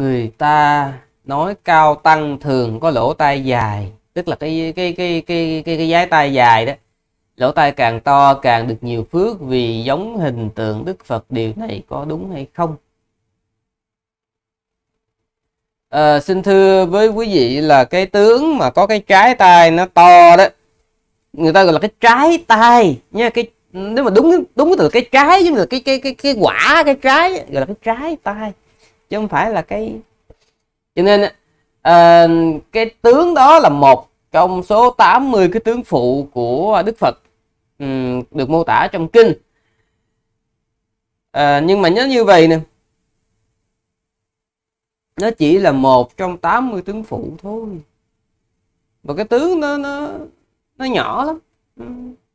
người ta nói cao tăng thường có lỗ tai dài tức là cái cái cái cái cái cái giái tai dài đó. Lỗ tai càng to càng được nhiều phước vì giống hình tượng đức phật điều này có đúng hay không? À, xin thưa với quý vị là cái tướng mà có cái trái tai nó to đó người ta gọi là cái trái tai nha cái nếu mà đúng đúng từ cái trái chứ là cái cái cái cái quả cái trái gọi là cái trái tai chứ không phải là cái cho nên uh, cái tướng đó là một trong số 80 cái tướng phụ của Đức Phật um, được mô tả trong kinh. Uh, nhưng mà nhớ như vậy nè. Nó chỉ là một trong 80 tướng phụ thôi. Và cái tướng nó nó nó nhỏ lắm.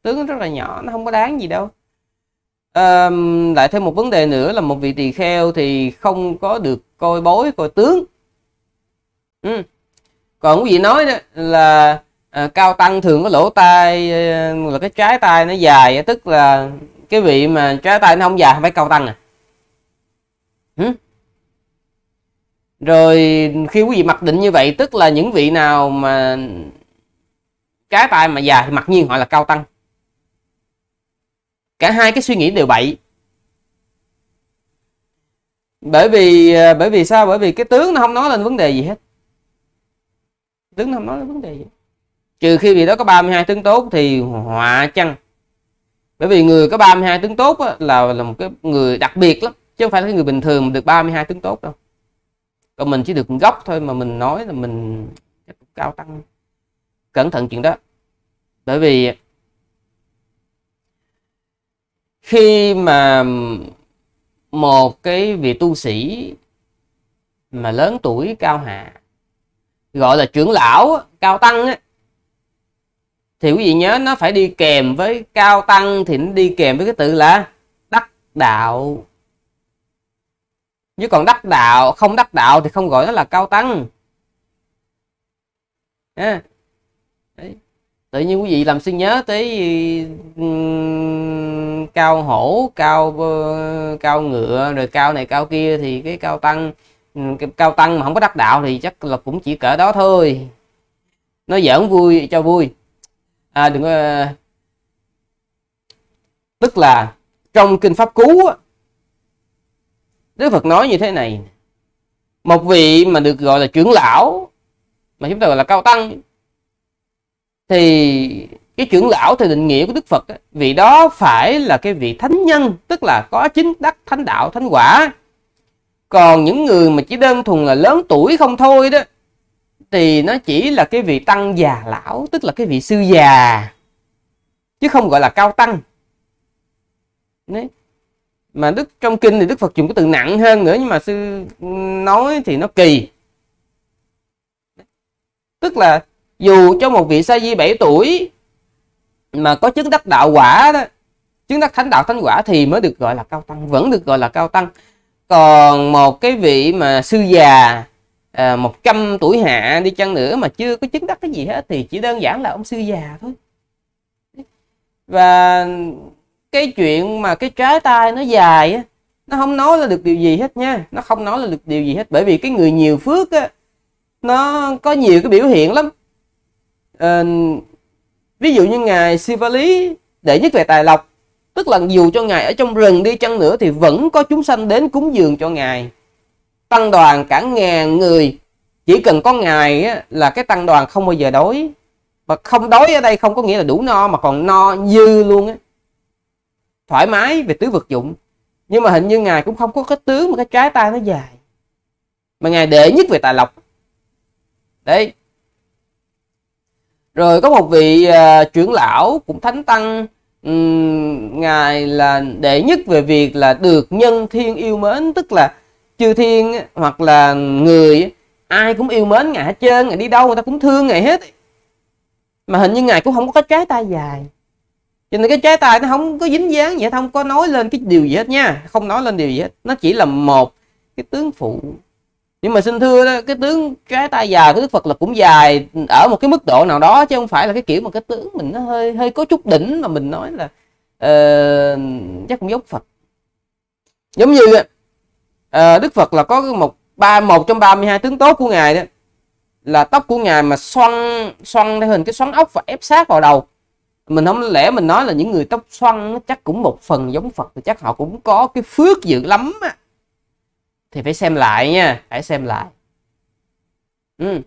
Tướng nó rất là nhỏ nó không có đáng gì đâu à, lại thêm một vấn đề nữa là một vị tỳ kheo thì không có được coi bối coi tướng ừ. còn quý vị nói đó là à, cao tăng thường có lỗ tai ờ, là cái trái tai nó dài tức là cái vị mà trái tai nó không dài không phải cao tăng à ừ? rồi khi quý vị mặc định như vậy tức là những vị nào mà trái tay mà dài thì mặc nhiên họ là cao tăng cả hai cái suy nghĩ đều bậy bởi vì à, bởi vì sao? Bởi vì cái tướng nó không nói lên vấn đề gì hết. Tướng nó không nói lên vấn đề gì trừ khi vì đó có 32 tướng tốt thì họa chăng? Bởi vì người có 32 tướng tốt là là một cái người đặc biệt lắm, chứ không phải là người bình thường được 32 tướng tốt đâu. Còn mình chỉ được gốc thôi mà mình nói là mình cao tăng. Cẩn thận chuyện đó. Bởi vì khi mà một cái vị tu sĩ mà lớn tuổi cao hạ, gọi là trưởng lão cao tăng á, thì quý vị nhớ nó phải đi kèm với cao tăng, thì nó đi kèm với cái từ là đắc đạo. Chứ còn đắc đạo, không đắc đạo thì không gọi nó là cao tăng. À. Đấy tự nhiên quý vị làm xin nhớ tới ừ, cao hổ, cao ờ, cao ngựa, rồi cao này, cao kia thì cái cao tăng ừ, cái cao tăng mà không có đắc đạo thì chắc là cũng chỉ cỡ đó thôi. Nó giỡn vui, cho vui. À đừng có, tức là trong kinh pháp cú Đức Phật nói như thế này. Một vị mà được gọi là trưởng lão, mà chúng ta gọi là cao tăng thì cái trưởng lão theo định nghĩa của Đức Phật vị đó phải là cái vị thánh nhân, tức là có chính đắc, thánh đạo, thánh quả. Còn những người mà chỉ đơn thuần là lớn tuổi không thôi đó, thì nó chỉ là cái vị tăng già lão, tức là cái vị sư già, chứ không gọi là cao tăng. Đấy. mà đức, trong kinh thì đức phật dùng cái từ nặng hơn nữa, nhưng mà sư nói thì nó kỳ. Tức là dù cho một vị sa di 7 tuổi mà có chứng đắc đạo quả đó chứng đắc thánh đạo thánh quả thì mới được gọi là cao tăng vẫn được gọi là cao tăng. Còn một cái vị mà sư già à, 100 tuổi hạ đi chăng nữa mà chưa có chứng đắc cái gì hết thì chỉ đơn giản là ông sư già thôi. Và cái chuyện mà cái trái tay nó dài á nó không nói là được điều gì hết nha nó không nói là được điều gì hết. Bởi vì cái người nhiều phước á nó có nhiều cái biểu hiện lắm uh, ví dụ như ngài Sivali đệ nhất về tài lộc tức là dù cho ngài ở trong rừng đi chăng nữa thì vẫn có chúng sanh đến cúng dường cho ngài. Tăng đoàn cả ngàn người chỉ cần có ngài á, là cái tăng đoàn không bao giờ đói. Và không đói ở đây không có nghĩa là đủ no mà còn no dư luôn á. Thoải mái về tứ vật dụng. Nhưng mà hình như ngài cũng không có cái tướng mà cái trái tay nó dài. Mà ngài đệ nhất về tài lộc. Đấy rồi có một vị uh, trưởng lão cũng thánh tăng. Um, ngài là đệ nhất về việc là được nhân thiên yêu mến tức là chư thiên hoặc là người ai cũng yêu mến ngài hết trơn ngài đi đâu người ta cũng thương ngài hết. Mà hình như ngài cũng không có cái trái tay dài. Cho nên cái trái tay nó không có dính dáng vậy không có nói lên cái điều gì hết nha. Không nói lên điều gì hết. Nó chỉ là một cái tướng phụ nhưng mà xin thưa đó, cái tướng trái tay dài của đức phật là cũng dài ở một cái mức độ nào đó chứ không phải là cái kiểu mà cái tướng mình nó hơi hơi có chút đỉnh mà mình nói là uh, chắc cũng giống phật. Giống như uh, đức phật là có một ba một trong 32 tướng tốt của ngài đó là tóc của ngài mà xoăn xoăn theo hình cái xoắn ốc và ép sát vào đầu. Mình không lẽ mình nói là những người tóc xoăn chắc cũng một phần giống Phật thì chắc họ cũng có cái phước dữ lắm á thì phải xem lại nha phải xem lại ừ.